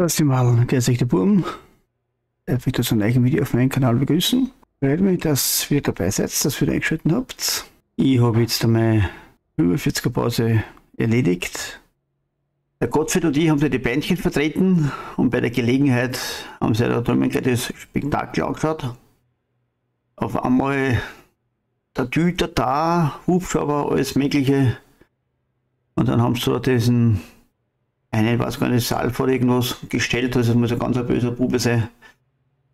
Lass mal, euch der Burm. Ich möchte zu einem neuen Video auf meinem Kanal begrüßen. Freut mich, dass ihr dabei seid, dass ihr eingeschaltet habt. Ich habe jetzt einmal 45er Pause erledigt. Der Gottfried und ich haben sie die Bändchen vertreten und bei der Gelegenheit haben sie da drüben das Spektakel angeschaut. Auf einmal der Tüter da, Hubschrauber, alles Mögliche. Und dann haben sie da diesen einen, weiß gar nicht, Saal vor irgendwas gestellt, also es muss ein ganz böser Bube sein.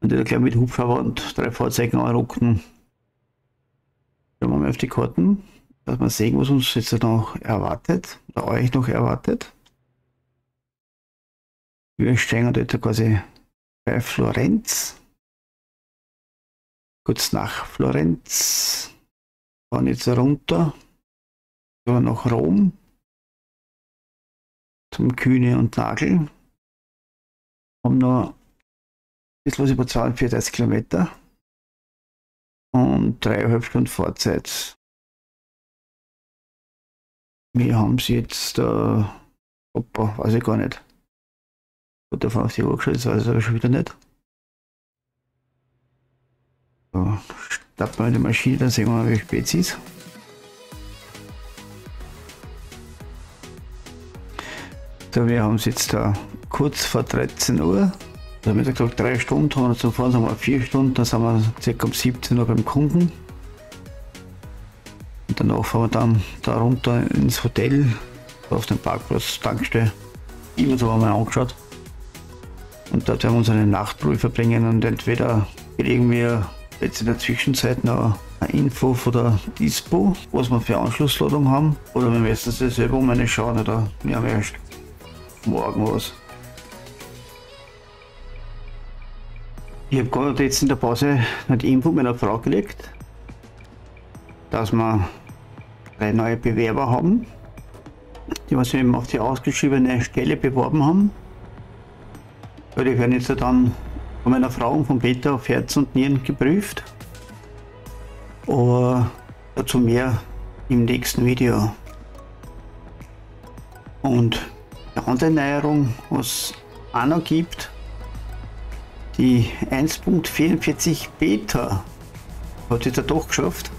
Und der gleich mit Hubschrauber und drei Fahrzeugen anrockten. Schauen wir mal auf die Karten, dass wir sehen, was uns jetzt noch erwartet, oder euch noch erwartet. Wir stehen dort quasi bei Florenz. Kurz nach Florenz. Fahren jetzt runter. So nach Rom zum Kühne und Nagel. Haben noch ein bisschen was über 42 Kilometer und dreieinhalb Stunden Fahrzeit. Wir haben sie jetzt, äh, opa, weiß ich gar nicht. Gut, davon auf die Uhr geschaut, das weiß ich aber schon wieder nicht. So, starten wir die Maschine, dann sehen wir mal, wie spät es ist. So, wir haben es jetzt da kurz vor 13 Uhr. Da haben wir gesagt, drei Stunden, und zuvor sind wir vier Stunden, dann sind wir circa um 17 Uhr beim Kunden. Und danach fahren wir dann da runter ins Hotel, auf den Parkplatz, Tankstelle. Immer so haben wir angeschaut. Und dort werden wir uns eine Nachtruhe verbringen und entweder kriegen wir jetzt in der Zwischenzeit noch eine Info von der Dispo, was wir für Anschlussladung haben, oder wir müssen es selber um eine schauen, oder wir haben erst morgen was. Ich habe gerade jetzt in der Pause die Info meiner Frau gelegt, dass wir drei neue Bewerber haben, die was eben auf die ausgeschriebene Stelle beworben haben. Weil die werden jetzt dann von meiner Frau und von Peter auf Herz und Nieren geprüft. Aber dazu mehr im nächsten Video. Und Neuerung, was auch noch gibt, die 1.44 Beta hat jetzt doch geschafft.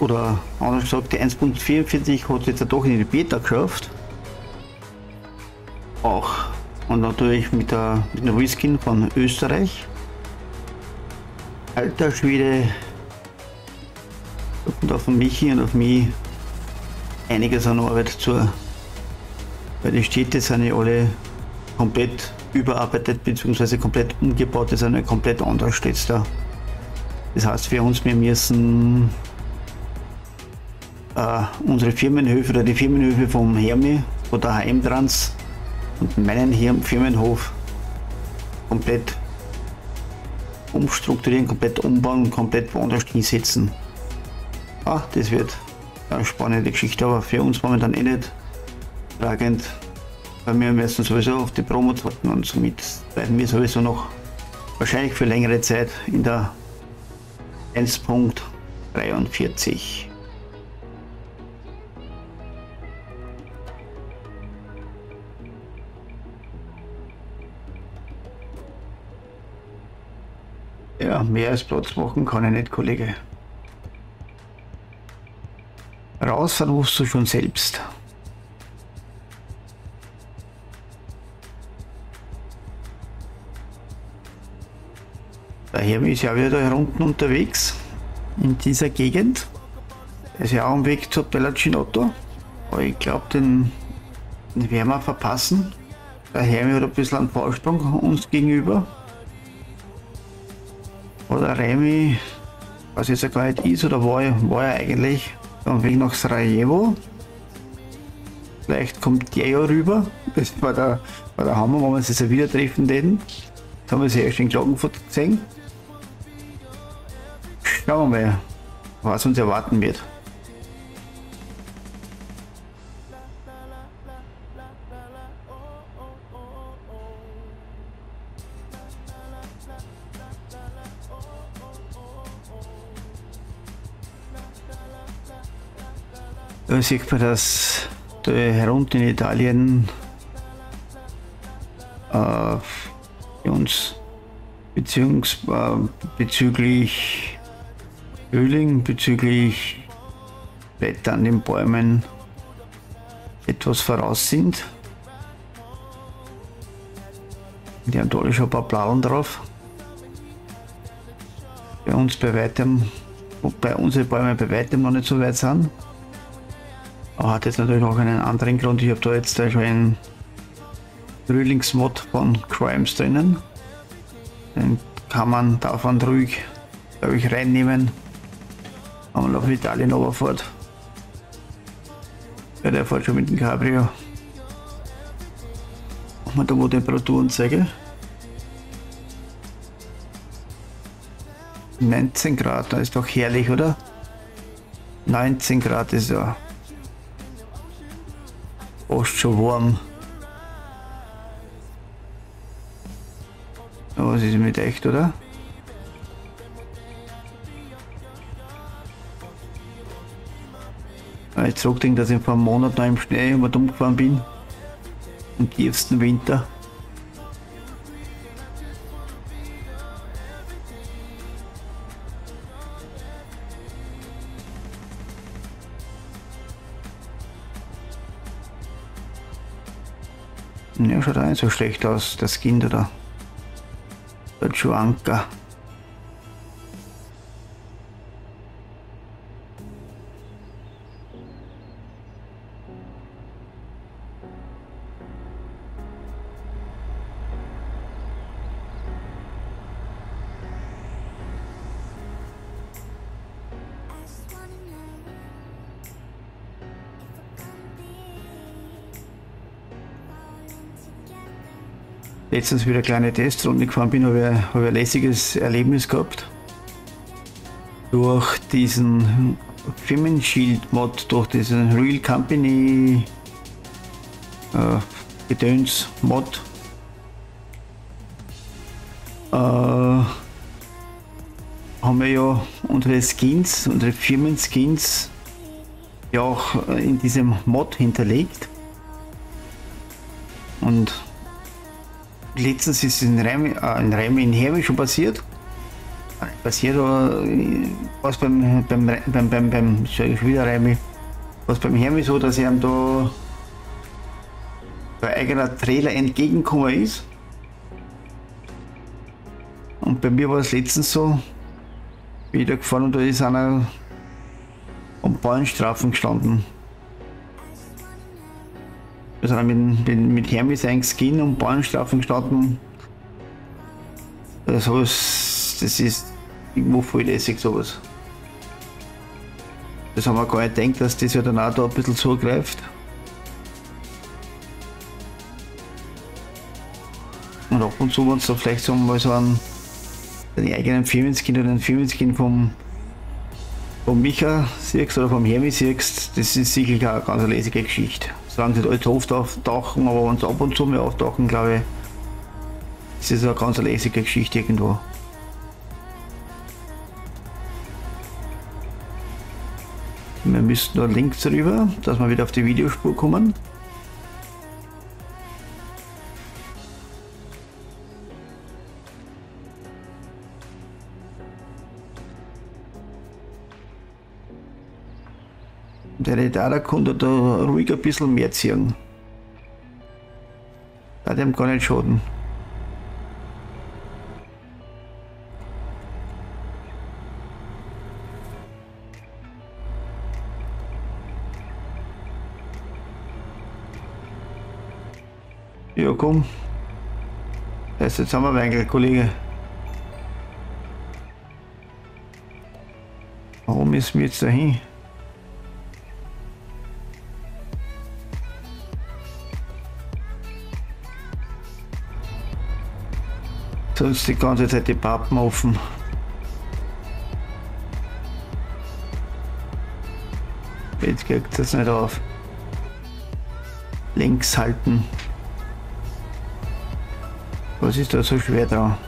Oder anders gesagt, die 1.44 hat jetzt doch in die Beta geschafft. Auch. Und natürlich mit der, mit der Reskin von Österreich. Alter Schwede. Und auf Michi und auf mich einiges an Arbeit zur weil die Städte sind ja alle komplett überarbeitet bzw. komplett umgebaut, das sind ja komplett andere Städte da. Das heißt für uns, wir müssen äh, unsere Firmenhöfe oder die Firmenhöfe vom Hermi oder Heimtrans und meinen Firmenhof komplett umstrukturieren, komplett umbauen und komplett woanders hinsetzen. Ah, das wird eine spannende Geschichte, aber für uns momentan eh nicht tragend, weil wir müssen sowieso auf die Promo warten und somit bleiben wir sowieso noch wahrscheinlich für längere Zeit in der 1.43. Ja, mehr als Platz machen kann ich nicht, Kollege. Rausfahren musst du schon selbst. Hermi ist ja wieder da unten unterwegs in dieser Gegend. Er ist ja auch am Weg zur Bella Cinotto. Aber ich glaube, den, den werden wir verpassen. Der Hermi hat ein bisschen einen Vorsprung uns gegenüber. Oder Remi, was jetzt gar nicht ist, oder war, war er eigentlich am Weg nach Sarajevo. Vielleicht kommt der ja rüber. Das war der, war der Hammer, wenn wir uns wieder treffen den. Das haben wir sie erst in Klagenfurt gesehen. Schauen wir mal, was uns erwarten wird. Da sieht man, dass da herunter in Italien äh, uns beziehungs, äh, bezüglich Frühling, bezüglich Blätter an den Bäumen etwas voraus sind. Die haben da schon ein paar Blauen drauf. Bei uns bei weitem, wobei unsere Bäume bei weitem noch nicht so weit sind. Aber hat jetzt natürlich auch einen anderen Grund. Ich habe da jetzt schon einen Frühlingsmod von Crimes drinnen. Den kann man davon ruhig, glaube ich, reinnehmen, wenn man auf Italien runterfährt. Ja, der fährt schon mit dem Cabrio. Machen wir da mal Temperaturen zeigen. 19 Grad, das ist doch herrlich, oder? 19 Grad ist ja fast schon warm. Was ist mit echt, oder? Ich zurückdenke, dass ich vor einem Monat noch im Schnee immer dumm bin. Im tiefsten Winter. Ja, schaut auch nicht so schlecht aus, das Kind da. Der Chuanka. Letztens wieder eine kleine Testrunde gefahren bin, habe ich, hab ich ein lässiges Erlebnis gehabt. Durch diesen Firmenschild-Mod, durch diesen Real Company äh, Gedöns-Mod. Äh, haben wir ja unsere Skins, unsere Firmenskins ja auch in diesem Mod hinterlegt. Und letztens ist in Reim, äh, in Reim in Hermi schon passiert. Passiert aber was beim, beim, beim, beim, beim, ich wieder Reimi, was beim Hermi so, dass ihm da bei eigener Trailer entgegengekommen ist. Und bei mir war es letztens so, wieder gefahren und da ist einer um Bauernstrafen gestanden. Wir sind mit, mit, mit Hermes ein Skin und Bauernstrafen gestanden. Also, das ist irgendwo voll lässig sowas. Das haben wir gar nicht gedacht, dass das ja dann auch da ein bisschen zugreift. Und ab und zu, wenn es da vielleicht so mal so einen, einen eigenen Firmenskin oder einen Firmenskin vom, vom Micha siehst oder vom Hermes siehst, das ist sicherlich auch eine ganz lässige Geschichte solange sie nicht allzu oft auftauchen, aber wenn sie ab und zu mal auftauchen, glaube ich, ist das eine ganz lässige Geschichte irgendwo. Wir müssten da links rüber, dass wir wieder auf die Videospur kommen. Der Redar konnte da ruhig ein bisschen mehr ziehen. Hat ihm gar nicht schaden. Ja, komm. Das jetzt haben wir eigentlich, Kollege. Warum ist mir jetzt dahin? Sonst die ganze Zeit die Pappen offen. Jetzt geht das nicht auf. Links halten. Was ist da so schwer dran?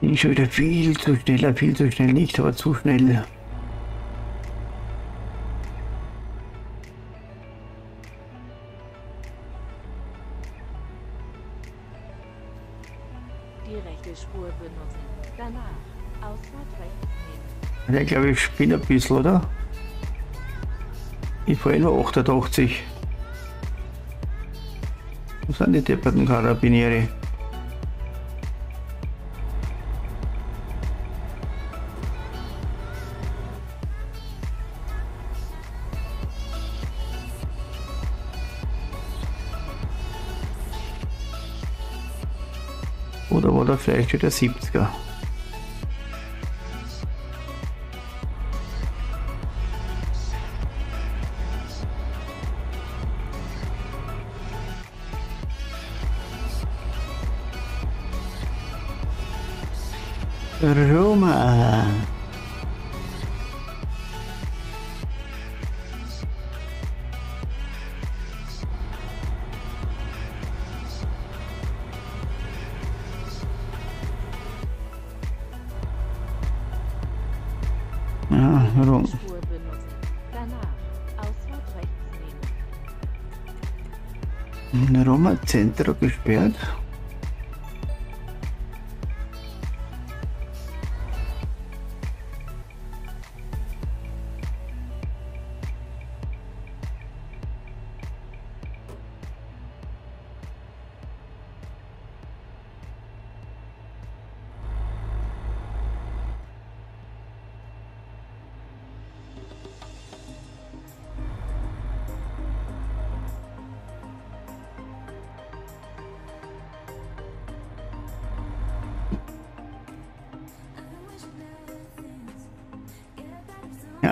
Bin ich schon wieder viel zu schnell, viel zu schnell nicht, aber zu schnell. Die rechte Spur benutzen. Danach Ausfahrt rechts nehmen. Der glaube ich spinnt ein bisschen, oder? Ich fahre nur 88. Wo sind die depperten Karabiniere? Oder war da vielleicht wieder 70er? Roma. Centro gesperrt.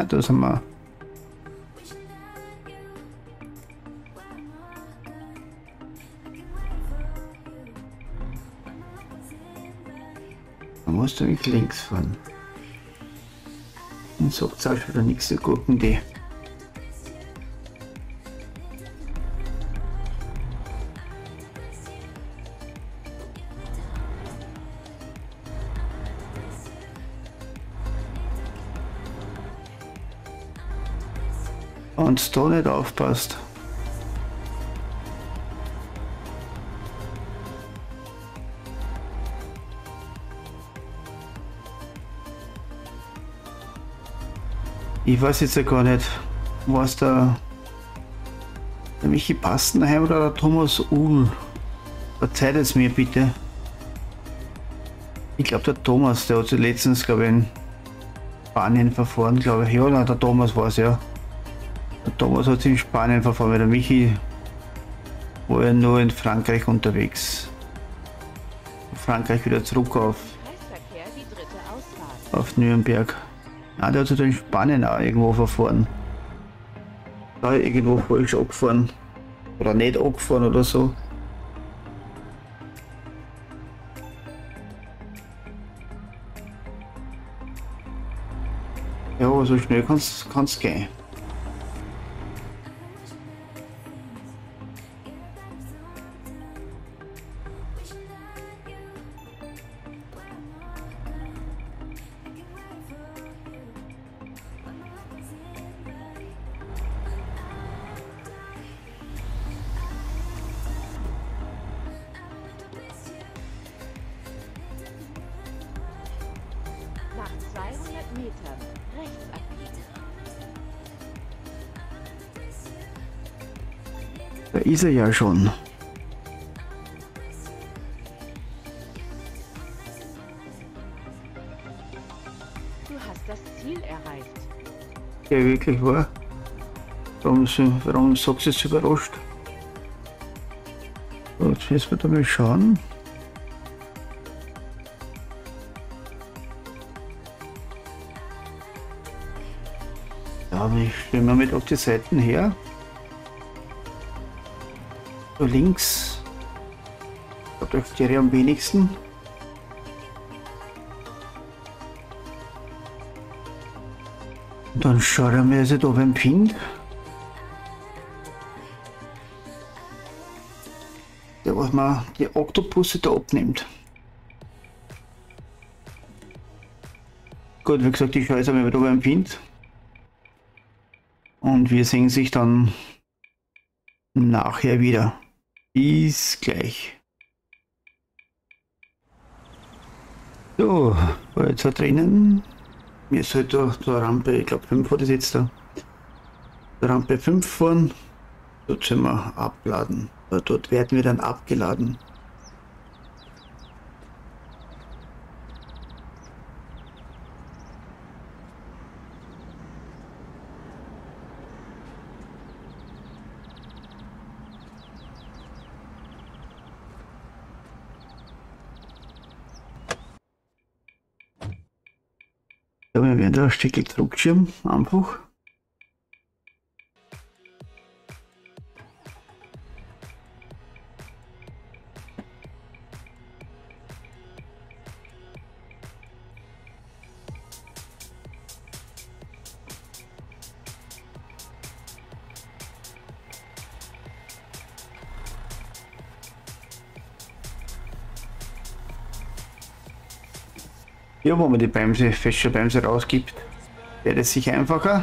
Ja, da sind wir. Man muss da mit links fahren. Und sagt es auch wieder nichts zu gucken, die. Und da nicht aufpasst. Ich weiß jetzt ja gar nicht, was der, der Michi Pastenheim oder der Thomas Uhl. Verzeiht es mir bitte. Ich glaube der Thomas, der hat sich letztens, glaube ich, in Spanien verfahren, glaube ich. Ja, nein, der Thomas war es ja. Thomas hat sich in Spanien verfahren, weil der Michi war ja nur in Frankreich unterwegs. Von Frankreich wieder zurück auf, auf Nürnberg. Ah, der hat sich da in Spanien auch irgendwo verfahren. Da irgendwo falsch abgefahren. Oder nicht abgefahren oder so. Ja, so schnell kann's, kann's gehen. Da ist er ja schon. Du hast das Ziel erreicht. Ja, wirklich wahr. Warum, warum sagst du es überrascht? So, jetzt müssen wir da mal schauen. Ja, ich stelle mal mit auf die Seiten her. So links. Da trifft der am wenigsten. Dann schaut er mir jetzt da beim Ping. Der was man die Oktopusse da abnimmt. Gut, wie gesagt, ich schaue jetzt einmal wieder beim Wind. Und wir sehen sich dann nachher wieder. Bis gleich. So, war jetzt halt drinnen. Wir sollten zur Rampe, ich glaube 5 war das jetzt da. Rampe 5 fahren. Dort sind wir abgeladen. Dort werden wir dann abgeladen. Wieder ein Stück Druckschirm einfach. Ja, wo man die Bremse, Fächerbremse rausgibt, wäre es sicher einfacher.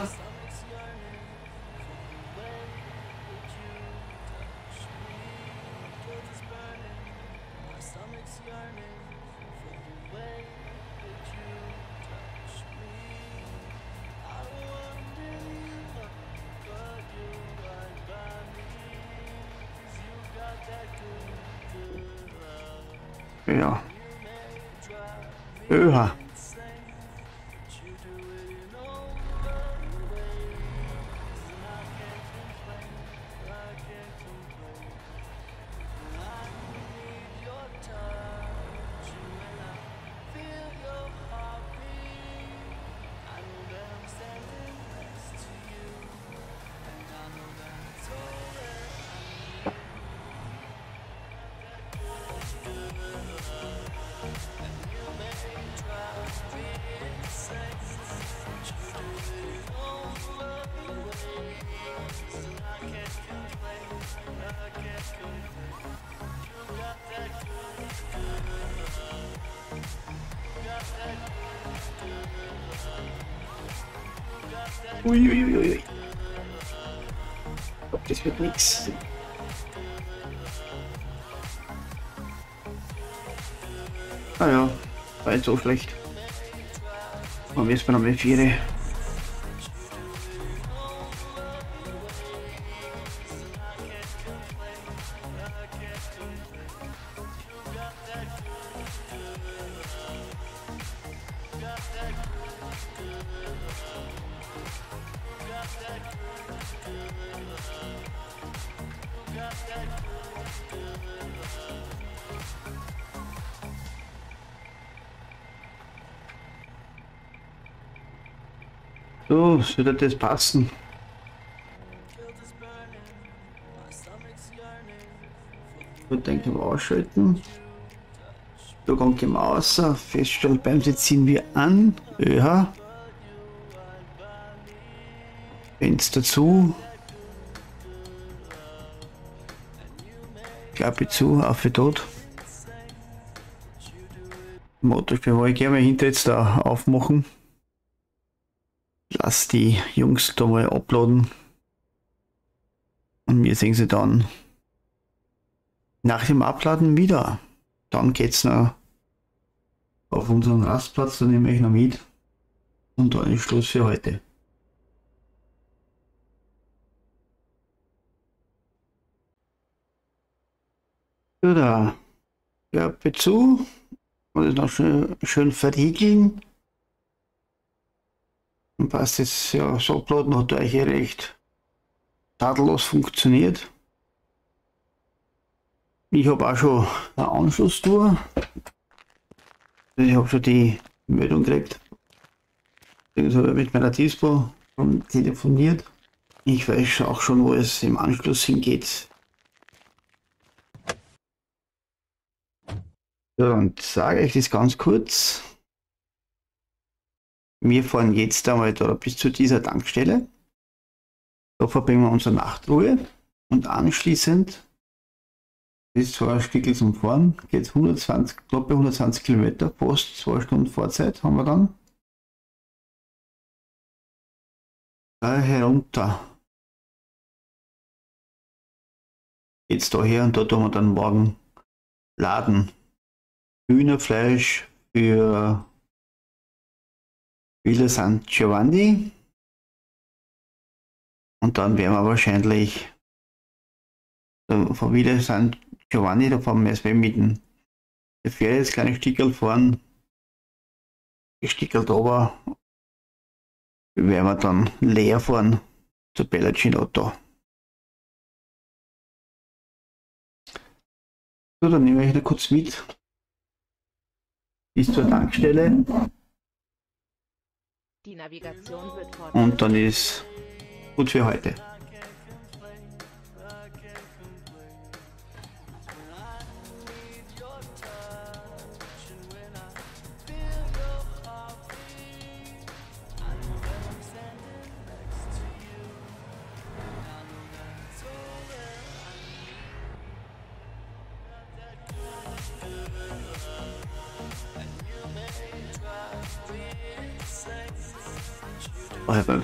Ja. Öha. Uiuiui. Ich glaube, das wird nichts. Ah ja, war nicht so schlecht. Und jetzt bin ich mit 4. So, sollte das passen. Dann können wir ausschalten. Da kommt wir raus. Feststellbremse ziehen wir an. Ja. Fenster zu. Klappe zu, auf für tot. Motorspiel, ich gerne mal hinter jetzt da aufmachen lass die Jungs da mal uploaden. Und wir sehen sie dann nach dem Abladen wieder. Dann geht's noch auf unseren Rastplatz, dann nehme ich noch mit. Und dann ist Schluss für heute. So, da Klappe zu und es noch schön, schön verriegeln. Und was jetzt ja so uploaden hat eigentlich recht tadellos funktioniert. Ich habe auch schon eine Anschlusstour. Ich habe schon die Meldung gekriegt. Ich habe mit meiner Dispo telefoniert. Ich weiß auch schon, wo es im Anschluss hingeht. So, und sage ich das ganz kurz. Wir fahren jetzt einmal da bis zu dieser Tankstelle. Da verbringen wir unsere Nachtruhe und anschließend ist zwar ein Stück zum Fahren, geht 120, knappe 120 Kilometer, fast zwei Stunden Fahrzeit haben wir dann. da herunter. Jetzt da her und da tun wir dann morgen laden. Hühnerfleisch für Villa San Giovanni. Und dann werden wir wahrscheinlich von Villa San Giovanni, da fahren wir erstmal mit dem Pferd das kleine Stickel fahren. Gestickelt aber werden wir dann leer fahren zur Bella Cinotto. So, dann nehme ich da kurz mit bis zur Tankstelle. Die Navigation wird Und dann ist gut für heute.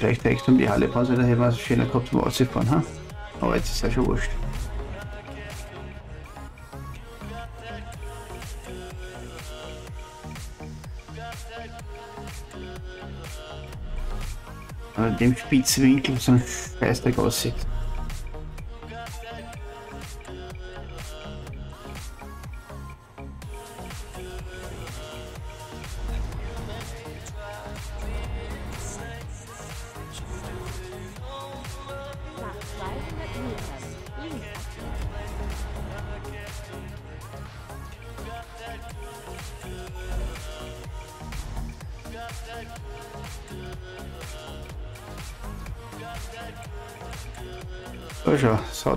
Vielleicht recht um die Halle Pause, da hätten wir es schöner gehabt zum Ausfahren, ha? Aber jetzt ist ja schon wurscht. Also dem Spitzwinkel so ein Scheißdreck aussieht.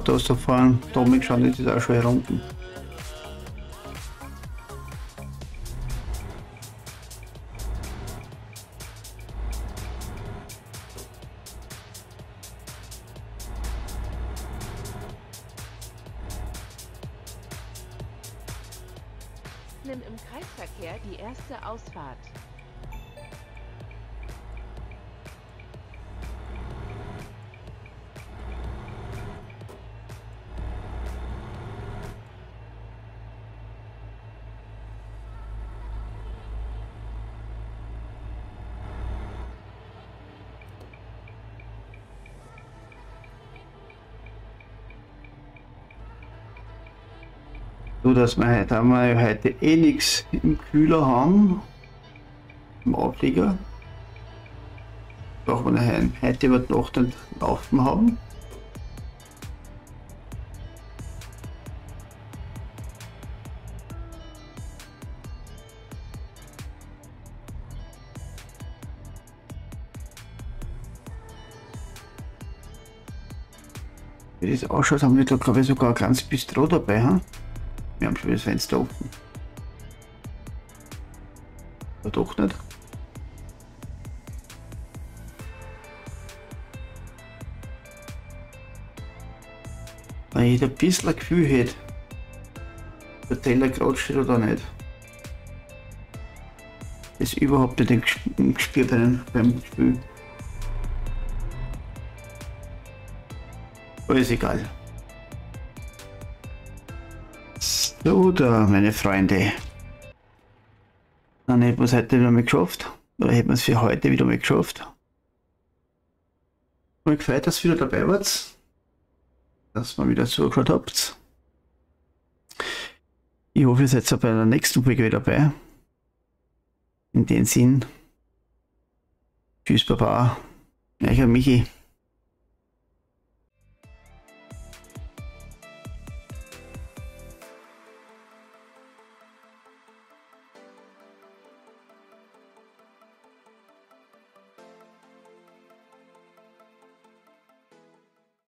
Schau, das Auto ist da vorne, Dominik schaut jetzt ist auch schon herunten. So dass wir heute, haben wir heute eh nichts im Kühler haben. Im Auflieger. Doch wir nachher heute die Nacht einen Laufen haben. Wie das ausschaut, haben wir da glaube ich sogar ein kleines Bistro dabei. Hm? Wir haben schon das Fenster offen. Oder doch nicht? Wenn ich ein bisschen ein Gefühl hätte, der Teller gerade steht oder nicht. Das überhaupt nicht im Gespür beim, beim. Aber ist egal. So, da, meine Freunde. Dann hätten wir es heute wieder mal geschafft. Oder hätten wir es für heute wieder mal geschafft. Mir gefällt, dass ihr wieder dabei wart. Dass ihr wieder zugeschaut habt. Ich hoffe, ihr seid auch bei der nächsten Folge wieder dabei. In dem Sinn. Tschüss, Baba. Ich Michi.